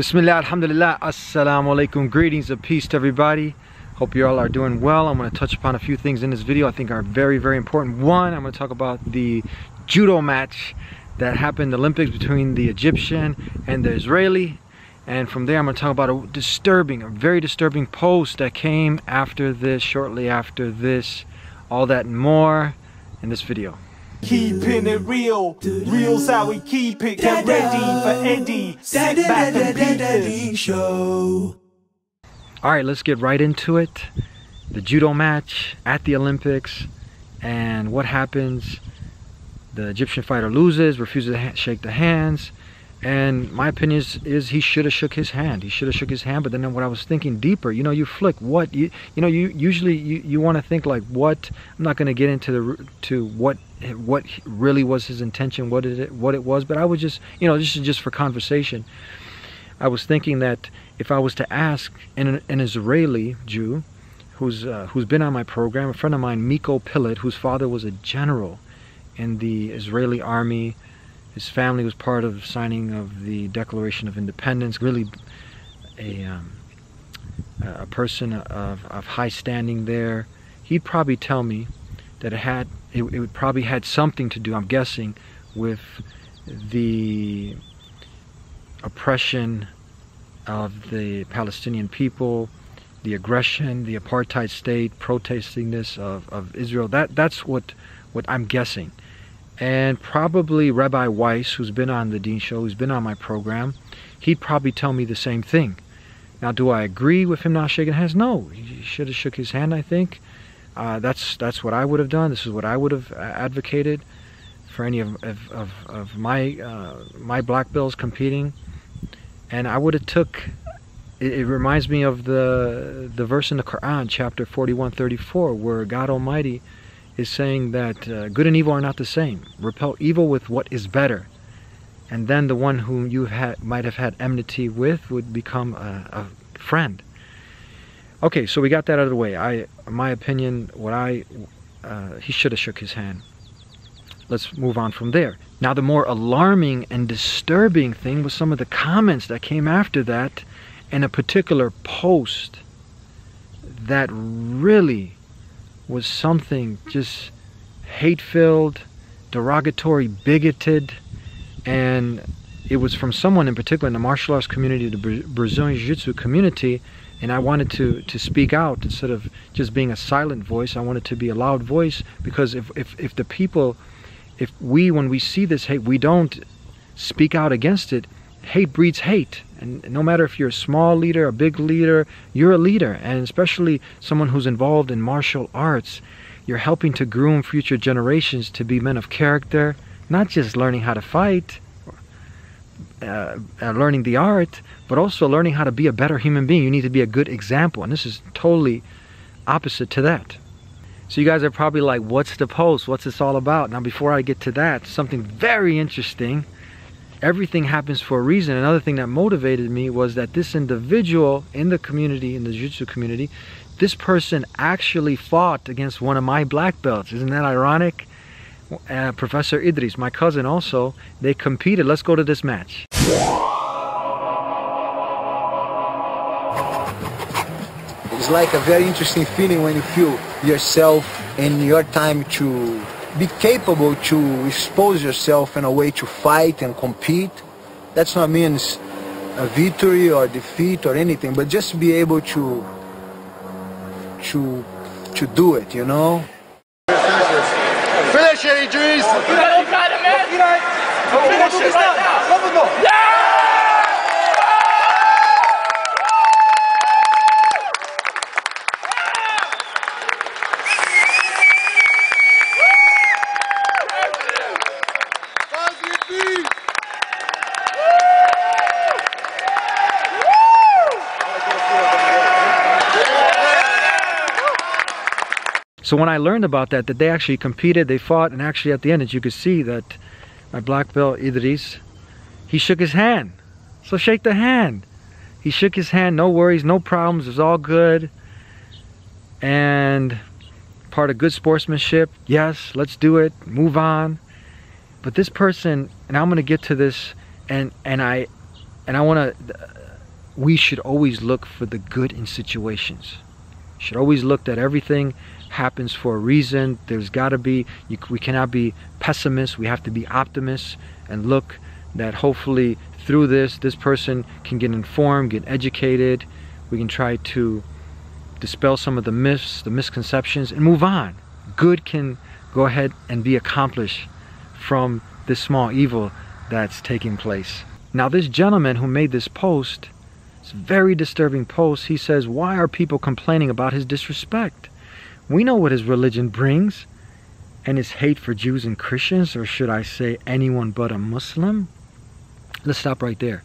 Bismillah, alhamdulillah, assalamu alaikum. Greetings of peace to everybody. Hope you all are doing well. I'm going to touch upon a few things in this video I think are very, very important. One, I'm going to talk about the judo match that happened the Olympics between the Egyptian and the Israeli. And from there, I'm going to talk about a disturbing, a very disturbing post that came after this, shortly after this. All that and more in this video. Keeping it real, real's how we keep it. Get ready for Eddie. Sit back and beat this. show. All right, let's get right into it. The judo match at the Olympics and what happens. The Egyptian fighter loses, refuses to ha- shake the hands. And my opinion is, is he should have shook his hand. He should have shook his hand. But then what I was thinking deeper, you know, you flick what you, you know, you usually you, you want to think like what. I'm not going to get into the to what what really was his intention, what it what it was. But I was just, you know, this is just for conversation. I was thinking that if I was to ask an, an Israeli Jew who's uh, who's been on my program, a friend of mine, Miko Peled, whose father was a general in the Israeli army, his family was part of signing of the Declaration of Independence. Really, a um, a person of, of high standing there. He'd probably tell me that it had it, would probably had something to do. I'm guessing with the oppression of the Palestinian people, the aggression, the apartheid state, protesting this of, of Israel. That that's what what I'm guessing. And probably Rabbi Weiss, who's been on the Deen Show, who's been on my program, he'd probably tell me the same thing. Now, do I agree with him not shaking hands? No, he should have shook his hand. I think uh, that's that's what I would have done. This is what I would have advocated for any of of, of, of my uh, my black bills competing and I would have took. It, it, reminds me of the the verse in the Quran, chapter forty-one, thirty-four, where God Almighty is saying that uh, good and evil are not the same. Repel evil with what is better, and then the one whom you had might have had enmity with would become a, a friend. Okay, so we got that out of the way. I, my opinion, what I, uh, he should have shook his hand. Let's move on from there. Now, the more alarming and disturbing thing was some of the comments that came after that and a particular post that really was something just hate filled, derogatory, bigoted, and it was from someone in particular in the martial arts community, the Brazilian Jiu Jitsu community, and I wanted to, to speak out instead of just being a silent voice. I wanted to be a loud voice because if, if, if the people if we, when we see this hate, we don't speak out against it, hate breeds hate. And no matter if you're a small leader, a big leader, you're a leader. And especially someone who's involved in martial arts, you're helping to groom future generations to be men of character, not just learning how to fight, uh, uh, learning the art, but also learning how to be a better human being. You need to be a good example. And this is totally opposite to that. So you guys are probably like, what's the post? What's this all about? Now before I get to that, something very interesting. Everything happens for a reason. Another thing that motivated me was that this individual in the community, in the Jiu-Jitsu community, this person actually fought against one of my black belts. Isn't that ironic? Uh, Professor Idris, my cousin also, they competed. Let's go to this match. It's like a very interesting feeling when you feel yourself in your time to be capable to expose yourself in a way to fight and compete. That's not means a victory or defeat or anything, but just be able to to to do it, you know? Finish it, Idris! Finish it right now. Yeah! So when I learned about that, that they actually competed, they fought, and actually at the end, as you could see, that my black belt Idris, he shook his hand. So shake the hand. He shook his hand, no worries, no problems, it was all good. And part of good sportsmanship, yes, let's do it, move on. But this person, and I'm gonna get to this, and and I and I want to. We should always look for the good in situations. Should always look at everything happens for a reason. There's got to be. You, we cannot be pessimists. We have to be optimists and look that hopefully through this, this person can get informed, get educated. We can try to dispel some of the myths, the misconceptions, and move on. Good can go ahead and be accomplished from this small evil that's taking place. Now, this gentleman who made this post, it's very disturbing post. He says, Why are people complaining about his disrespect? We know what his religion brings and his hate for Jews and Christians, or should I say anyone but a Muslim. Let's stop right there.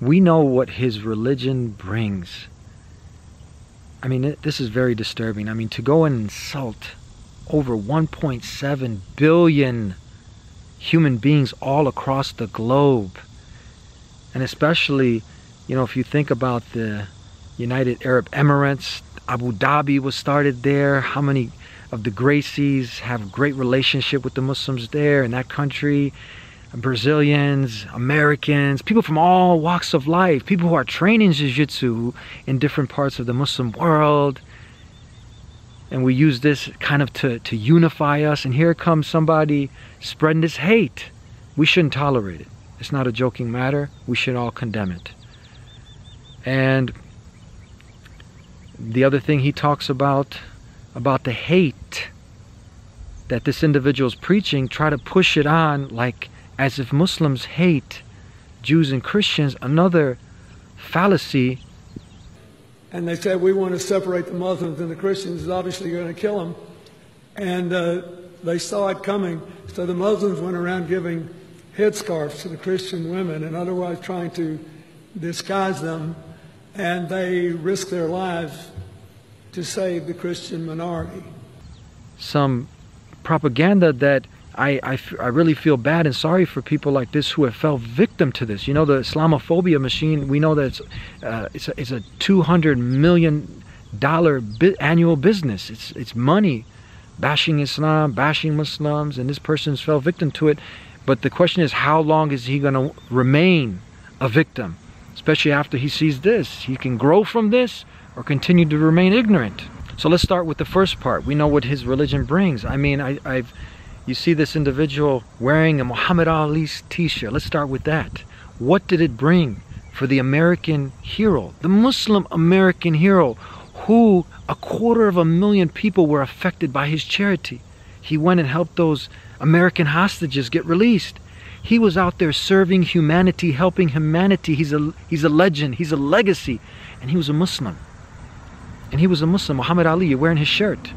We know what his religion brings. I mean, this is very disturbing. I mean, to go and insult over 1.7 billion human beings all across the globe, and especially, you know, if you think about the United Arab Emirates, Abu Dhabi was started there. How many of the Gracies have great relationship with the Muslims there in that country? Brazilians, Americans, people from all walks of life, people who are training jiu-jitsu in different parts of the Muslim world. And we use this kind of to, to unify us. And here comes somebody spreading this hate. We shouldn't tolerate it. It's not a joking matter. We should all condemn it. And the other thing he talks about, about the hate that this individual is preaching, try to push it on like as if Muslims hate Jews and Christians, another fallacy. And they said, we want to separate the Muslims and the Christians is obviously going to kill them. And uh, they saw it coming. So the Muslims went around giving headscarves to the Christian women and otherwise trying to disguise them. And they risk their lives to save the Christian minority. Some propaganda that I, I, I really feel bad and sorry for people like this who have fell victim to this. You know, the Islamophobia machine, we know that it's, uh, it's, a, it's a $200 million bi annual business. It's, it's money bashing Islam, bashing Muslims, and this person's fell victim to it. But the question is, how long is he going to remain a victim? Especially after he sees this. He can grow from this or continue to remain ignorant. So let's start with the first part. We know what his religion brings. I mean, I, I've you see this individual wearing a Muhammad Ali's t-shirt. Let's start with that. What did it bring for the American hero, the Muslim American hero, who a quarter of a million people were affected by his charity? He went and helped those American hostages get released. He was out there serving humanity, helping humanity. He's a, he's a legend, he's a legacy. And he was a Muslim. And he was a Muslim, Muhammad Ali, you're wearing his shirt.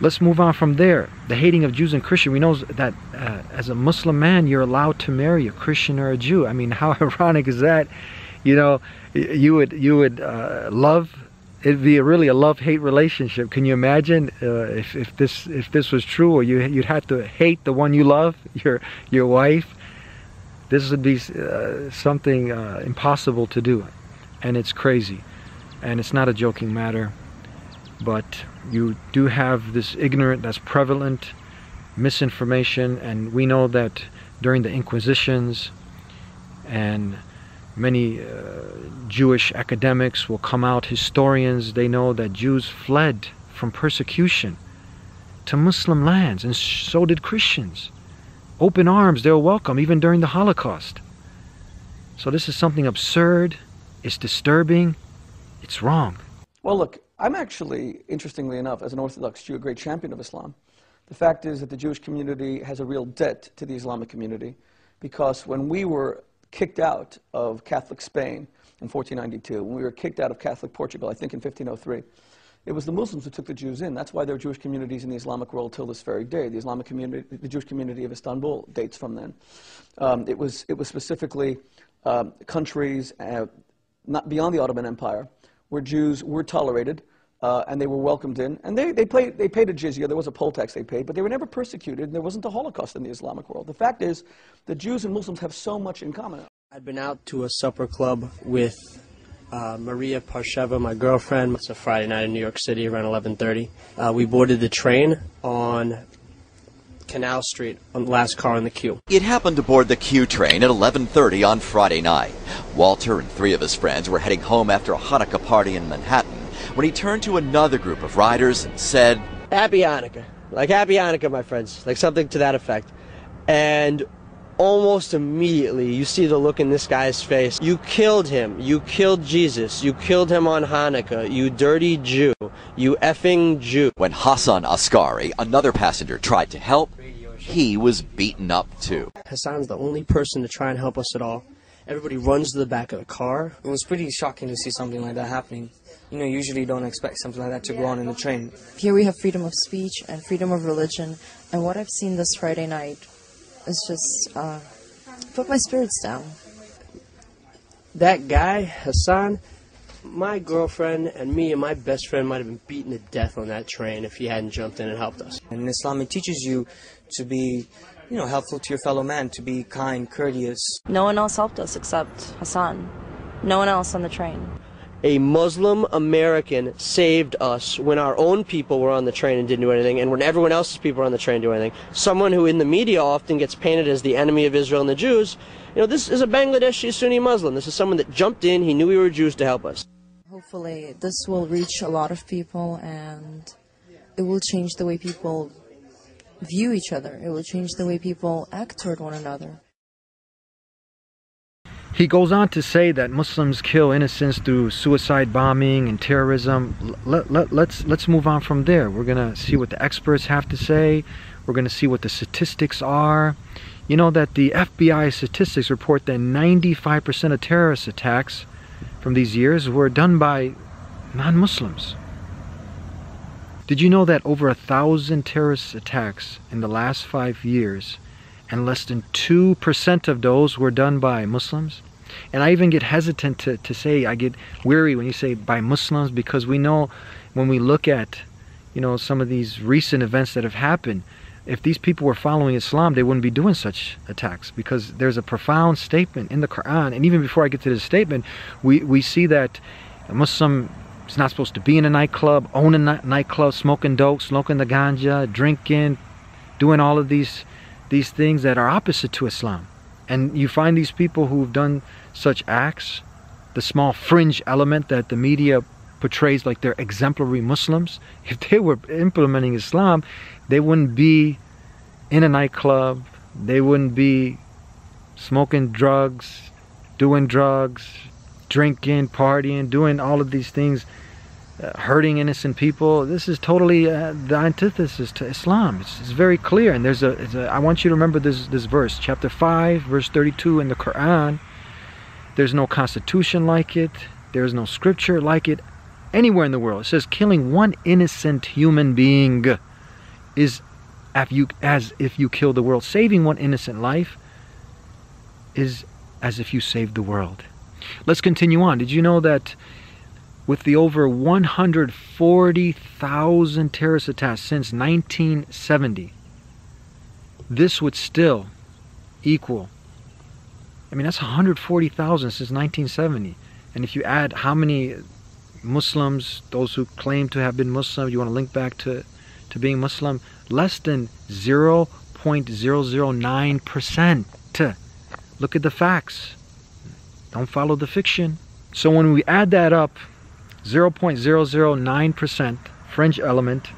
let's move on from there. The hating of Jews and Christians. We know that uh, as a Muslim man, you're allowed to marry a Christian or a Jew. I mean, how ironic is that? You know, you would you would uh, love. It'd be a really a love-hate relationship. Can you imagine uh, if, if this if this was true, or you you'd have to hate the one you love, your your wife? This would be uh, something uh, impossible to do, and it's crazy, and it's not a joking matter. But you do have this ignorant that's prevalent misinformation and we know that during the inquisitions and many uh, Jewish academics will come out historians they know that Jews fled from persecution to Muslim lands and so did Christians. Open arms they're welcome even during the Holocaust. So this is something absurd it's disturbing it's wrong. Well look I'm actually, interestingly enough, as an Orthodox Jew, a great champion of Islam. The fact is that the Jewish community has a real debt to the Islamic community because when we were kicked out of Catholic Spain in 1492, when we were kicked out of Catholic Portugal, I think in 1503, it was the Muslims who took the Jews in. That's why there are Jewish communities in the Islamic world till this very day. The Islamic community, the Jewish community of Istanbul dates from then. Um, it, was, it was specifically um, countries uh, not beyond the Ottoman Empire where Jews were tolerated uh, and they were welcomed in. And they, they, paid, they paid a jizya, there was a poll tax they paid, but they were never persecuted and there wasn't a Holocaust in the Islamic world. The fact is that Jews and Muslims have so much in common. I'd been out to a supper club with uh, Maria Parsheva, my girlfriend. It's a Friday night in New York City around 11:30. Uh, we boarded the train on Canal Street on the last car in the queue. It happened aboard the Q train at 11:30 on Friday night. Walter and three of his friends were heading home after a Hanukkah party in Manhattan when he turned to another group of riders and said, Happy Hanukkah. Like, Happy Hanukkah, my friends. Like, something to that effect. And almost immediately, you see the look in this guy's face. You killed him. You killed Jesus. You killed him on Hanukkah. You dirty Jew. You effing Jew. When Hassan Askari, another passenger, tried to help, he was beaten up too. Hassan's the only person to try and help us at all. Everybody runs to the back of the car. It was pretty shocking to see something like that happening. You know, usually don't expect something like that to go on in the train. Here we have freedom of speech and freedom of religion, and what I've seen this Friday night is just uh, put my spirits down. That guy, Hassan, my girlfriend and me and my best friend might have been beaten to death on that train if he hadn't jumped in and helped us. And in Islam, it teaches you to be, you know, helpful to your fellow man, to be kind, courteous. No one else helped us except Hassan. No one else on the train. A Muslim American saved us when our own people were on the train and didn't do anything, and when everyone else's people were on the train do anything. Someone who in the media often gets painted as the enemy of Israel and the Jews. You know, this is a Bangladeshi Sunni Muslim. This is someone that jumped in, he knew we were Jews to help us. Hopefully, this will reach a lot of people and it will change the way people view each other. It will change the way people act toward one another. He goes on to say that Muslims kill innocents through suicide bombing and terrorism. Let, let, let's, let's move on from there. We're going to see what the experts have to say. We're going to see what the statistics are. You know that the FBI statistics report that 95% of terrorist attacks from these years were done by non-Muslims. Did you know that over a thousand terrorist attacks in the last five years and less than 2% of those were done by Muslims? And I even get hesitant to, to say, I get weary when you say by Muslims because we know when we look at, you know, some of these recent events that have happened, if these people were following Islam, they wouldn't be doing such attacks because there's a profound statement in the Quran. And even before I get to this statement, we, we see that a Muslim is not supposed to be in a nightclub, own a nightclub, smoking dope, smoking the ganja, drinking, doing all of these these things that are opposite to Islam. And you find these people who've done such acts, the small fringe element that the media portrays like they're exemplary Muslims, if they were implementing Islam, they wouldn't be in a nightclub, they wouldn't be smoking drugs, doing drugs, drinking, partying, doing all of these things, uh, hurting innocent people. This is totally uh, the antithesis to Islam. It's, it's very clear, and there's a. I want you to remember this this verse, chapter five, verse thirty-two in the Quran. There's no constitution like it. There's no scripture like it anywhere in the world. It says killing one innocent human being is as if you kill the world. Saving one innocent life is as if you saved the world. Let's continue on. Did you know that with the over 140,000 terrorist attacks since 1970, this would still equal I mean, that's 140,000 since 1970. And if you add how many Muslims, those who claim to have been Muslim, you want to link back to, to being Muslim, less than 0.009%. Look at the facts. Don't follow the fiction. So when we add that up, 0.009% fringe element,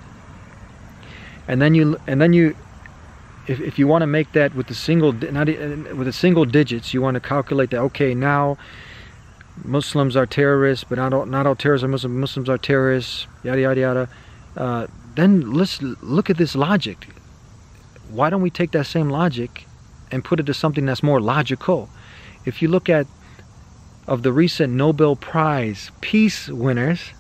and then you and then you if, if you want to make that with the single not with the single digits, you want to calculate that. Okay, now Muslims are terrorists, but not all, not all terrorists are Muslims. Muslims are terrorists. Yada yada yada. Uh, then let's look at this logic. Why don't we take that same logic and put it to something that's more logical? If you look at of the recent Nobel Prize peace winners,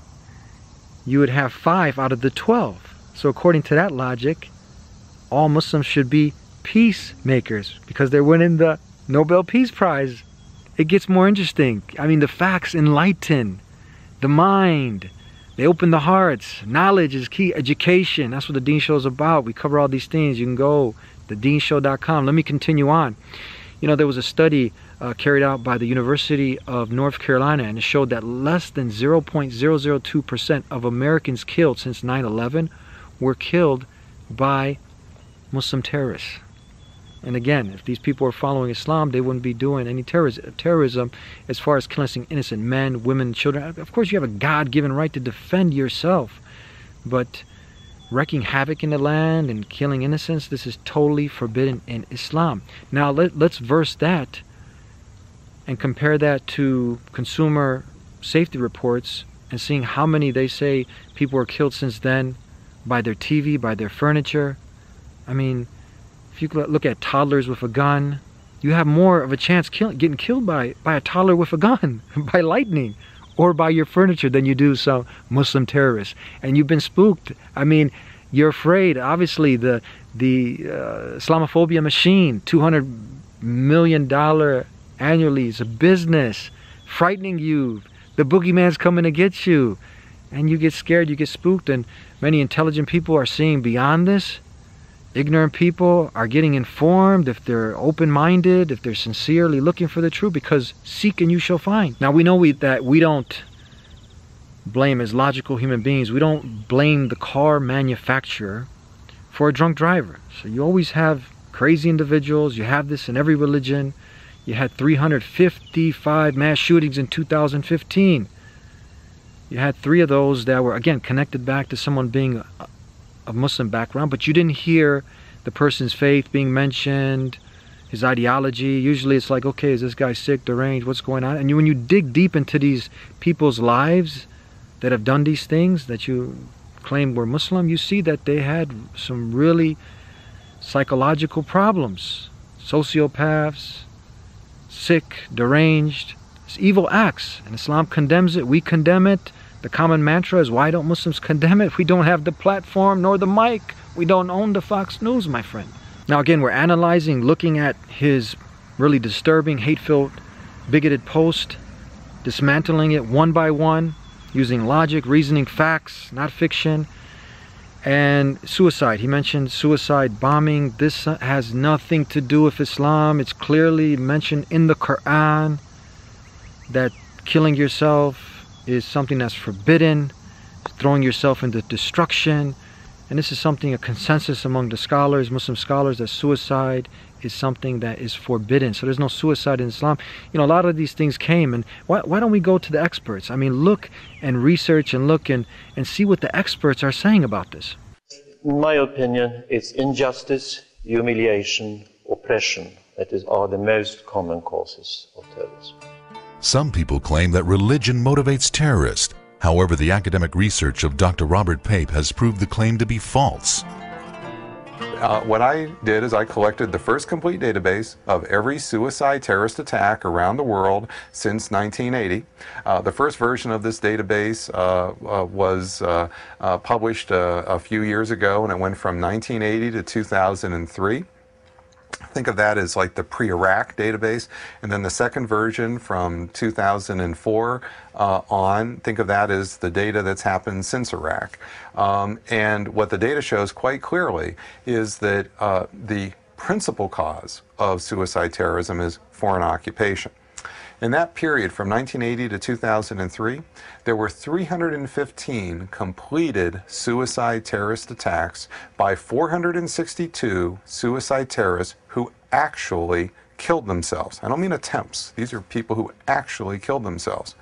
you would have five out of the twelve. So according to that logic, all Muslims should be peacemakers because they're winning the Nobel Peace Prize. It gets more interesting. I mean, the facts enlighten the mind. They open the hearts. Knowledge is key. Education. That's what the Deen Show is about. We cover all these things. You can go thedeenshow.com. Let me continue on. You know, there was a study uh, carried out by the University of North Carolina, and it showed that less than 0.002% of Americans killed since 9 11 were killed by Muslim terrorists. And again, if these people were following Islam, they wouldn't be doing any terrorism, terrorism as far as killing innocent men, women, children. Of course, you have a God given right to defend yourself. But wreaking havoc in the land and killing innocents, this is totally forbidden in Islam. Now, let, let's verse that and compare that to consumer safety reports and seeing how many they say people were killed since then by their TV, by their furniture. I mean, if you look at toddlers with a gun, you have more of a chance kill, getting killed by, by a toddler with a gun, by lightning, or by your furniture than you do some Muslim terrorists. And you've been spooked. I mean, you're afraid. Obviously, the the uh, Islamophobia machine, 200 million dollar annually, is a business, frightening you. The boogeyman's coming to get you, and you get scared. You get spooked. And many intelligent people are seeing beyond this ignorant people are getting informed, if they're open minded, if they're sincerely looking for the truth, because seek and you shall find. Now we know we, that we don't blame as logical human beings, we don't blame the car manufacturer for a drunk driver. So you always have crazy individuals, you have this in every religion. You had 355 mass shootings in 2015. You had three of those that were, again, connected back to someone being of Muslim background, but you didn't hear the person's faith being mentioned, his ideology. Usually it's like, okay, is this guy sick, deranged, what's going on? And you, when you dig deep into these people's lives that have done these things that you claim were Muslim, you see that they had some really psychological problems. Sociopaths, sick, deranged, it's evil acts. And Islam condemns it, we condemn it. The common mantra is why don't Muslims condemn it? We don't have the platform nor the mic. We don't own the Fox News, my friend. Now, again, we're analyzing, looking at his really disturbing, hate filled, bigoted post, dismantling it one by one, using logic, reasoning, facts, not fiction. And suicide. He mentioned suicide bombing. This has nothing to do with Islam. It's clearly mentioned in the Quran that killing yourself is something that's forbidden, throwing yourself into destruction. And this is something, a consensus among the scholars, Muslim scholars, that suicide is something that is forbidden. So there's no suicide in Islam. You know, a lot of these things came, and why, why don't we go to the experts? I mean, look and research and look and, and see what the experts are saying about this. In my opinion, it's injustice, humiliation, oppression that is, are the most common causes of terrorism. Some people claim that religion motivates terrorists. However, the academic research of Dr. Robert Pape has proved the claim to be false. Uh, what I did is I collected the first complete database of every suicide terrorist attack around the world since 1980. Uh, the first version of this database uh, uh was uh, uh, published a few years ago and it went from 1980 to 2003. Think of that as like the pre-Iraq database. And then the second version from 2004 uh, on, think of that as the data that's happened since Iraq. Um, and what the data shows quite clearly is that uh, the principal cause of suicide terrorism is foreign occupation. In that period from 1980 to 2003, there were 315 completed suicide terrorist attacks by 462 suicide terrorists who actually killed themselves. I don't mean attempts. These are people who actually killed themselves.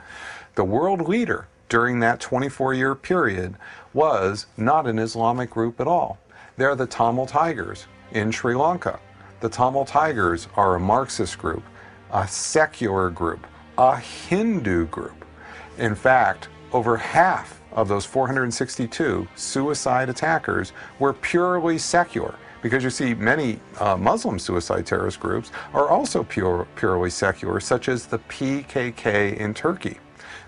The world leader during that 24 year period was not an Islamic group at all. They're the Tamil Tigers in Sri Lanka. The Tamil Tigers are a Marxist group a secular group, a Hindu group. In fact, over half of those 462 suicide attackers were purely secular. Because you see, many uh, Muslim suicide terrorist groups are also pure, purely secular, such as the PKK in Turkey.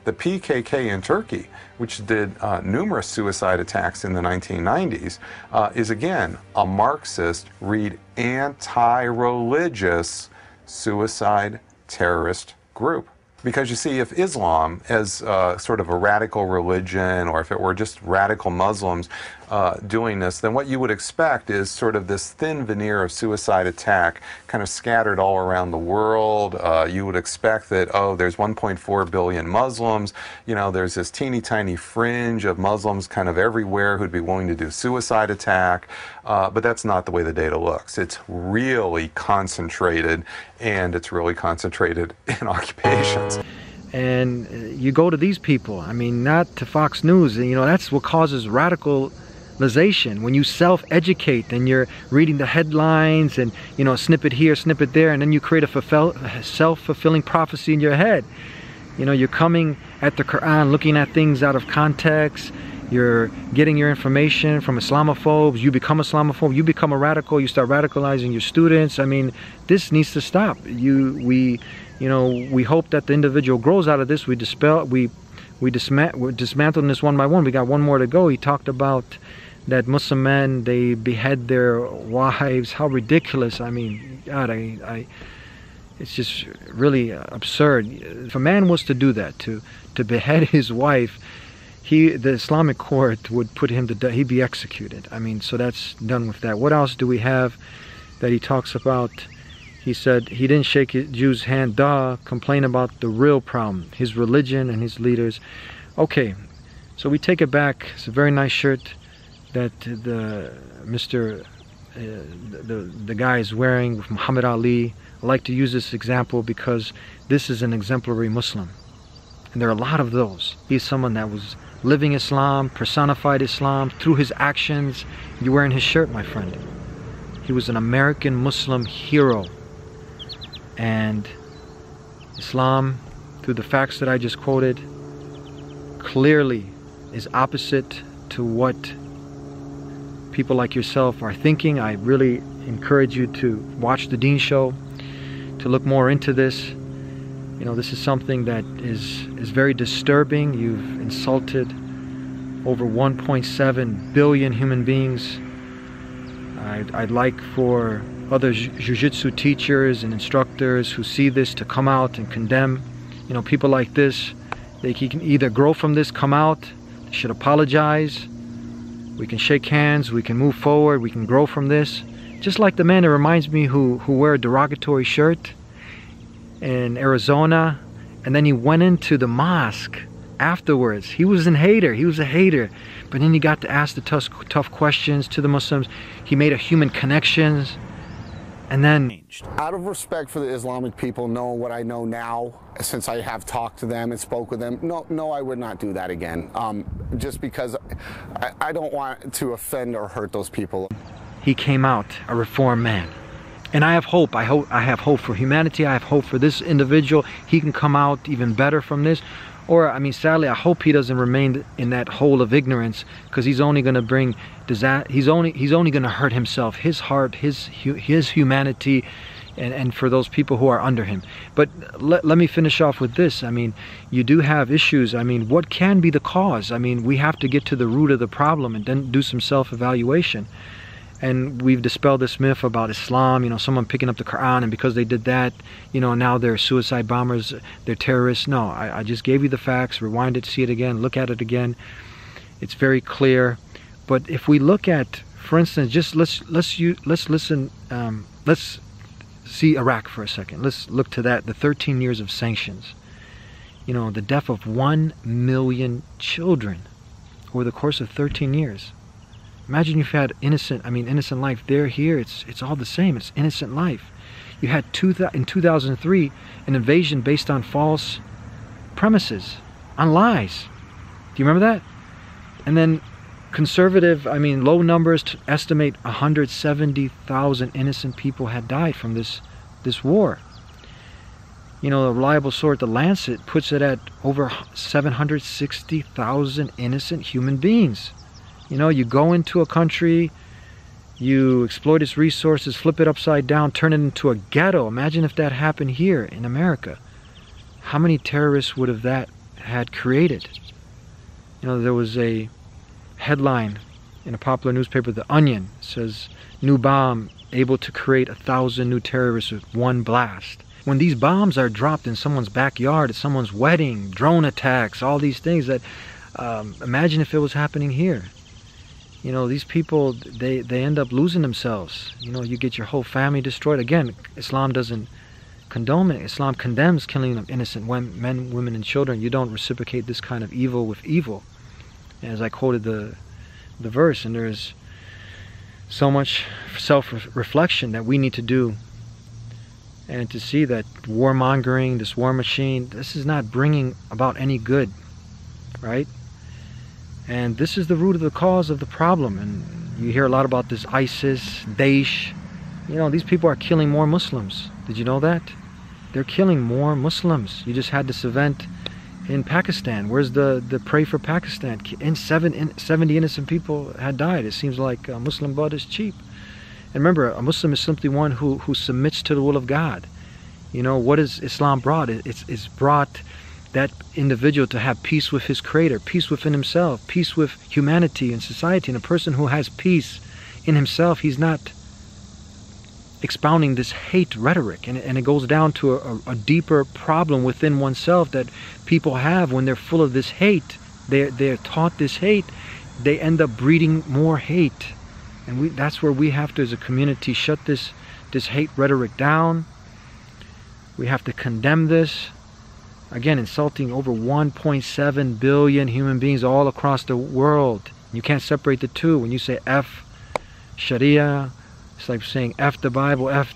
The PKK in Turkey, which did uh, numerous suicide attacks in the 1990s, uh, is again a Marxist, read anti religious suicide terrorist group. Because you see, if Islam, as uh, sort of a radical religion, or if it were just radical Muslims, uh, doing this, then what you would expect is sort of this thin veneer of suicide attack kind of scattered all around the world. Uh, you would expect that, oh, there's 1.4 billion Muslims. You know, there's this teeny tiny fringe of Muslims kind of everywhere who'd be willing to do suicide attack. Uh, but that's not the way the data looks. It's really concentrated, and it's really concentrated in occupations and uh, you go to these people i mean not to fox news you know that's what causes radical when you self-educate and you're reading the headlines and you know snippet here snippet there and then you create a self-fulfilling prophecy in your head. You know you're coming at the quran looking at things out of context. You're getting your information from islamophobes. You become islamophobe. You become a radical. You start radicalizing your students. I mean this needs to stop. You we you know we hope that the individual grows out of this. We dispel we we dismantle dismantling this one by one. We got one more to go. He talked about that Muslim men they behead their wives. How ridiculous! I mean, God, I, I, it's just really absurd. If a man was to do that, to to behead his wife, he the Islamic court would put him to death. He'd be executed. I mean, so that's done with that. What else do we have that he talks about? He said he didn't shake his Jew's hand. Duh. Complain about the real problem: his religion and his leaders. Okay, so we take it back. It's a very nice shirt that the Mr. Uh, the, the guy is wearing Muhammad Ali. I like to use this example because this is an exemplary Muslim. And there are a lot of those. He's someone that was living Islam, personified Islam through his actions. You're wearing his shirt, my friend. He was an American Muslim hero. And Islam, through the facts that I just quoted, clearly is opposite to what people like yourself are thinking. I really encourage you to watch the Deen Show, to look more into this. You know, this is something that is, is very disturbing. You've insulted over 1.7 billion human beings. I'd, I'd like for other jiu-jitsu teachers and instructors who see this to come out and condemn. You know, people like this, they can either grow from this, come out, should apologize, we can shake hands, we can move forward, we can grow from this. Just like the man that reminds me who, who wear a derogatory shirt in Arizona, and then he went into the mosque afterwards. He was a hater, he was a hater. But then he got to ask the tough, tough questions to the Muslims. He made a human connections. And then... Out of respect for the Islamic people, knowing what I know now, since I have talked to them and spoke with them, no, no, I would not do that again. Um, just because I, I don't want to offend or hurt those people. He came out a reformed man. And I have hope. I hope I have hope for humanity. I have hope for this individual. He can come out even better from this. Or, I mean, sadly, I hope he doesn't remain in that hole of ignorance because he's only going to bring disaster. He's only he's only going to hurt himself, his heart, his his humanity, and, and for those people who are under him. But let, let me finish off with this. I mean, you do have issues. I mean, what can be the cause? I mean, we have to get to the root of the problem and then do some self-evaluation and we've dispelled this myth about Islam, you know, someone picking up the Quran and because they did that, you know, now they're suicide bombers, they're terrorists. No, I, I just gave you the facts, rewind it, see it again, look at it again. It's very clear. But if we look at, for instance, just let's let's you let's listen, um, let's see Iraq for a second. Let's look to that, the 13 years of sanctions. You know, the death of one million children over the course of 13 years. Imagine you've had innocent, I mean innocent life. They're here, it's, it's all the same. It's innocent life. You had two in 2003 an invasion based on false premises, on lies. Do you remember that? And then conservative, I mean low numbers to estimate 170,000 innocent people had died from this, this war. You know, the reliable source, The Lancet, puts it at over 760,000 innocent human beings. You know, you go into a country, you exploit its resources, flip it upside down, turn it into a ghetto. Imagine if that happened here in America. How many terrorists would have that had created? You know, there was a headline in a popular newspaper, The Onion, says, new bomb able to create a thousand new terrorists with one blast. When these bombs are dropped in someone's backyard, at someone's wedding, drone attacks, all these things that, um, imagine if it was happening here you know these people they they end up losing themselves. You know you get your whole family destroyed. Again islam doesn't condone it. Islam condemns killing of innocent men women and children. You don't reciprocate this kind of evil with evil. As i quoted the the verse and there's so much self-reflection that we need to do. And to see that warmongering this war machine this is not bringing about any good right and this is the root of the cause of the problem. And you hear a lot about this ISIS, Daesh. You know, these people are killing more Muslims. Did you know that? They're killing more Muslims. You just had this event in Pakistan. Where's the, the pray for Pakistan? In seven, in 70 innocent people had died. It seems like Muslim blood is cheap. And remember, a Muslim is simply one who, who submits to the will of God. You know, what is Islam brought? It's, it's brought that individual to have peace with his creator, peace within himself, peace with humanity and society. And a person who has peace in himself, he's not expounding this hate rhetoric. And, and it goes down to a, a deeper problem within oneself that people have when they're full of this hate. They're, they're taught this hate. They end up breeding more hate. And we, that's where we have to, as a community, shut this, this hate rhetoric down. We have to condemn this Again, insulting over 1.7 billion human beings all across the world. You can't separate the two. When you say F Sharia, it's like saying F the Bible, F.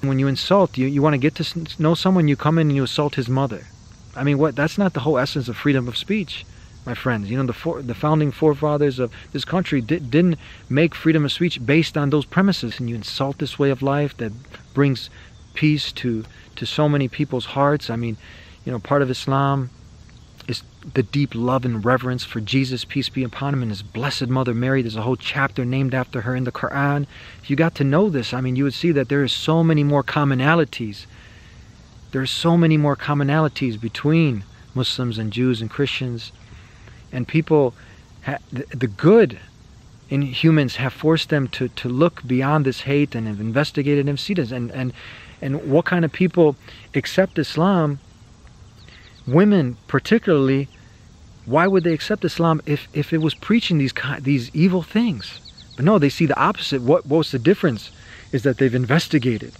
When you insult, you, you want to get to know someone, you come in and you assault his mother. I mean, what? That's not the whole essence of freedom of speech, my friends. You know, the the founding forefathers of this country did, didn't make freedom of speech based on those premises. And you insult this way of life that brings peace to to so many people's hearts. I mean, you know, part of Islam is the deep love and reverence for Jesus, peace be upon him, and his blessed mother Mary. There's a whole chapter named after her in the Quran. If you got to know this, I mean, you would see that there is so many more commonalities. There's so many more commonalities between Muslims and Jews and Christians. And people, the good in humans have forced them to, to look beyond this hate and have investigated and see this. And, and and what kind of people accept Islam. Women, particularly, why would they accept Islam if, if it was preaching these these evil things? But no, they see the opposite. What what's the difference? Is that they've investigated,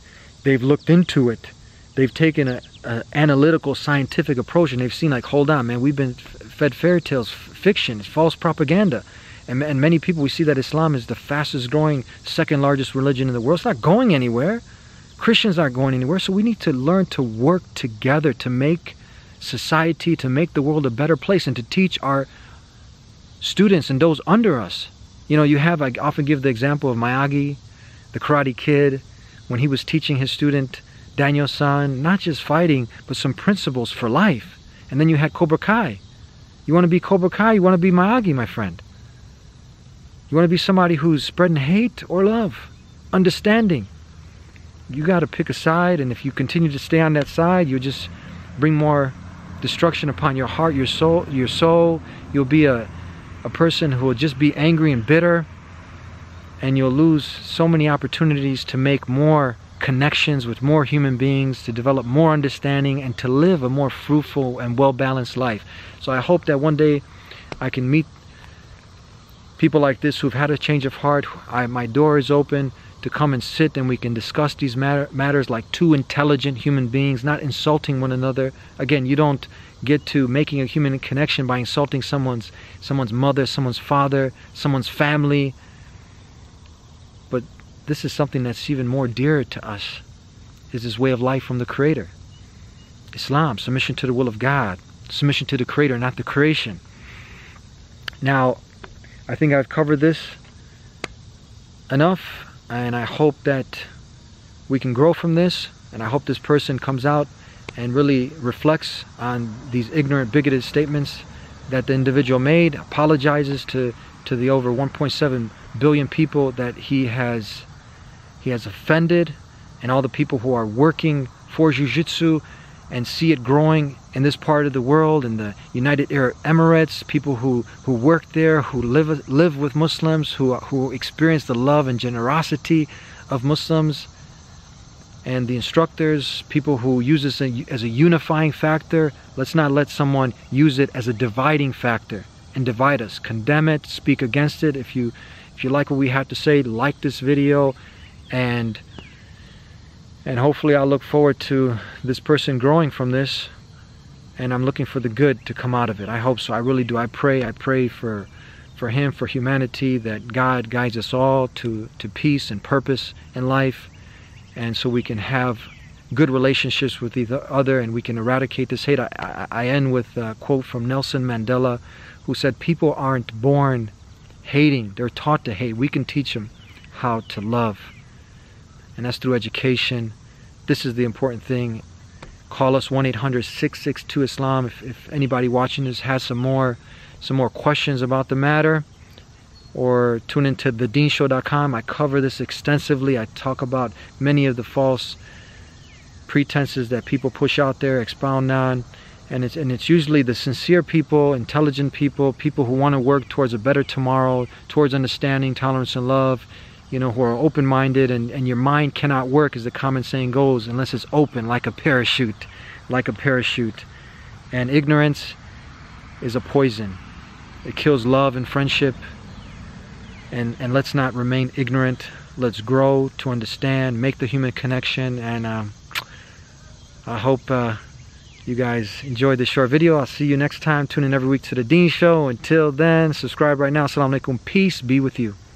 they've looked into it, they've taken a, a analytical, scientific approach, and they've seen like, hold on, man, we've been fed fairy tales, fiction, false propaganda. And, and many people, we see that Islam is the fastest growing, second largest religion in the world. It's not going anywhere. Christians aren't going anywhere, so we need to learn to work together to make society, to make the world a better place, and to teach our students and those under us. You know, you have, I often give the example of Miyagi, the Karate Kid, when he was teaching his student Daniel San, not just fighting, but some principles for life. And then you had Cobra Kai. You want to be Cobra Kai, you want to be Miyagi, my friend. You want to be somebody who's spreading hate or love, understanding you got to pick a side and if you continue to stay on that side you'll just bring more destruction upon your heart your soul your soul. You'll be a, a person who will just be angry and bitter and you'll lose so many opportunities to make more connections with more human beings to develop more understanding and to live a more fruitful and well-balanced life. So i hope that one day i can meet people like this who've had a change of heart. I, my door is open to come and sit and we can discuss these matter, matters like two intelligent human beings, not insulting one another. Again, you don't get to making a human connection by insulting someone's someone's mother, someone's father, someone's family. But this is something that's even more dear to us is this way of life from the creator. Islam, submission to the will of God, submission to the creator, not the creation. Now, I think I've covered this enough and I hope that we can grow from this. And I hope this person comes out and really reflects on these ignorant bigoted statements that the individual made apologizes to to the over 1.7 billion people that he has he has offended and all the people who are working for jiu-jitsu and see it growing in this part of the world in the United Arab Emirates people who who work there who live live with Muslims who who experience the love and generosity of Muslims and the instructors people who use this as a unifying factor let's not let someone use it as a dividing factor and divide us. Condemn it, speak against it. If you if you like what we have to say, like this video and and hopefully I'll look forward to this person growing from this and I'm looking for the good to come out of it. I hope so. I really do. I pray. I pray for for him, for humanity, that God guides us all to, to peace and purpose in life, and so we can have good relationships with each other and we can eradicate this hate. I, I, I end with a quote from Nelson Mandela, who said, People aren't born hating, they're taught to hate. We can teach them how to love, and that's through education. This is the important thing. Call us 1-800-662-ISLAM if, if anybody watching this has some more some more questions about the matter or tune into thedeenshow.com. I cover this extensively. I talk about many of the false pretenses that people push out there, expound on, and it's and it's usually the sincere people, intelligent people, people who want to work towards a better tomorrow, towards understanding, tolerance, and love. You know, who are open-minded, and and your mind cannot work, as the common saying goes, unless it's open, like a parachute, like a parachute. And ignorance is a poison. It kills love and friendship. And, and let's not remain ignorant. Let's grow to understand, make the human connection. And um, I hope uh, you guys enjoyed this short video. I'll see you next time. Tune in every week to The Deen Show. Until then, subscribe right now. Assalamu alaikum. Peace be with you.